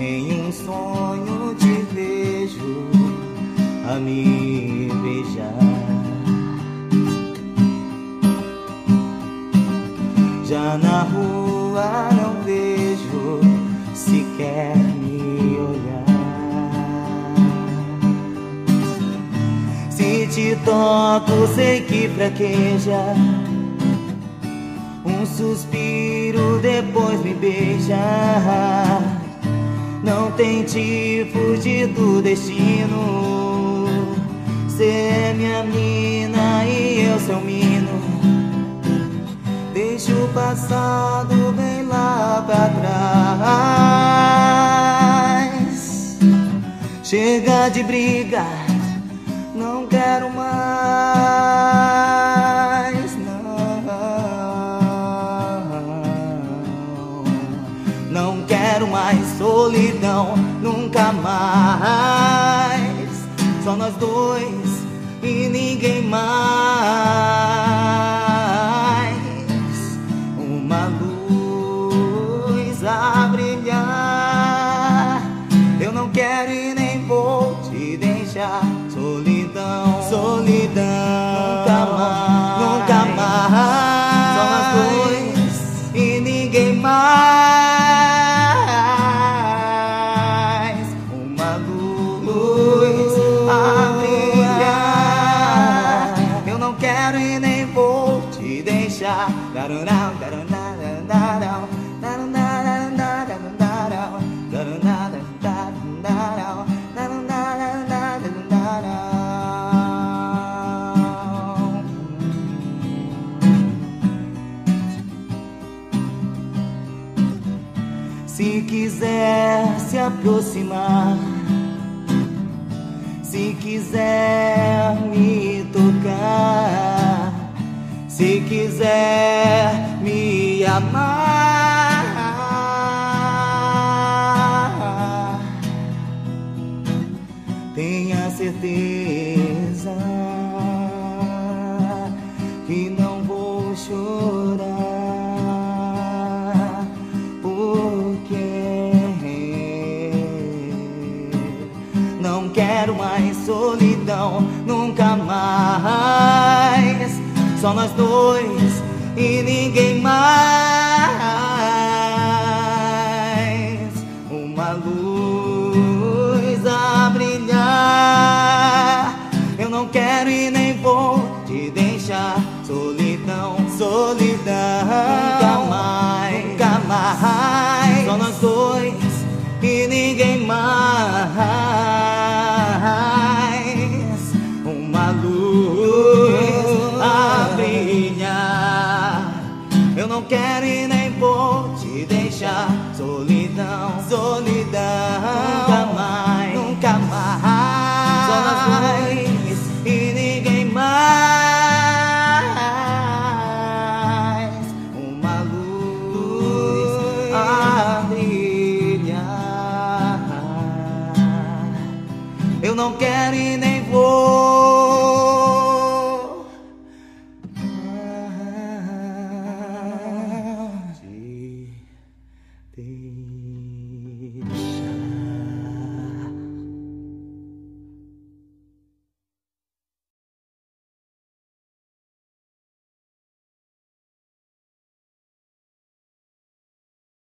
Em um sonho te vejo a me Já na rua não vejo sequer me olhar. Se te toco, sei que fraqueja. Um suspiro, depois me beija. Não tente fugir do destino. Cê é minha mina e eu seu mino. Passado bem lá pra trás. Chega de briga, não quero mais. Não, não quero mais solidão, nunca mais. Só nós dois a brilhar. Eu não quero e nem vou te deixar. Solidão, solidão, nunca mais, nunca mais. Só nós dois e ninguém mais. Uma luz a brilhar. Eu não quero e nem vou te deixar. Darunau, darunau, darunau, Se quiser se aproximar, se quiser me tocar, se quiser me amar, mais solidão, nunca mais. Só nós dois e ninguém mais. Uma luz a brilhar. Eu não quero e nem vou te deixar. Solidão, solidão, nunca mais. quero e nem vou te deixar. Solidão, solidão, nunca mais, nunca mais. Só nós dois e ninguém mais. Uma luz, luz a brilhar. Eu não quero e nem vou.